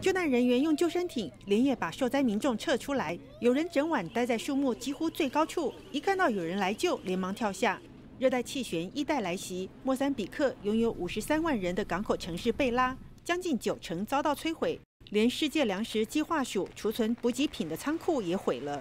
救难人员用救生艇连夜把受灾民众撤出来，有人整晚待在树木几乎最高处，一看到有人来救，连忙跳下。热带气旋一代来袭，莫桑比克拥有五十三万人的港口城市贝拉，将近九成遭到摧毁，连世界粮食计划署储存补给品的仓库也毁了。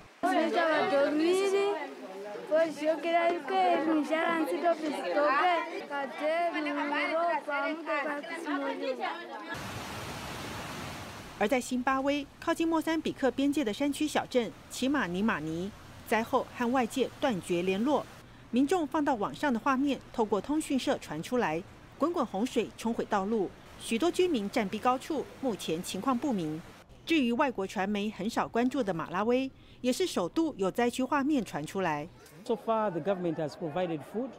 而在辛巴威靠近莫桑比克边界的山区小镇奇马尼马尼，灾后和外界断绝联络。民众放到网上的画面透过通讯社传出来，滚滚洪水冲毁道路，许多居民站避高处，目前情况不明。至于外国传媒很少关注的马拉维，也是首度有灾区画面传出来。So far, the government has provided food.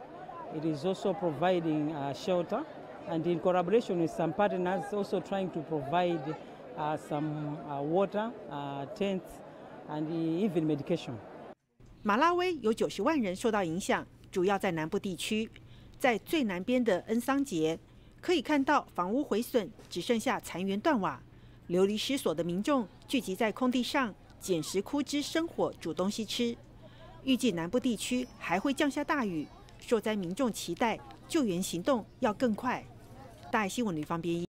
It is also providing shelter, and in collaboration with some partners, also trying to provide. Uh, some water, uh, tents, and even medication. 马拉维有九十万人受到影响，主要在南部地区。在最南边的恩桑杰，可以看到房屋毁损，只剩下残垣断瓦，流离失所的民众聚集在空地上，捡拾枯枝生火，煮东西吃。预计南部地区还会降下大雨，受灾民众期待救援行动要更快。大爱新闻吕方编译。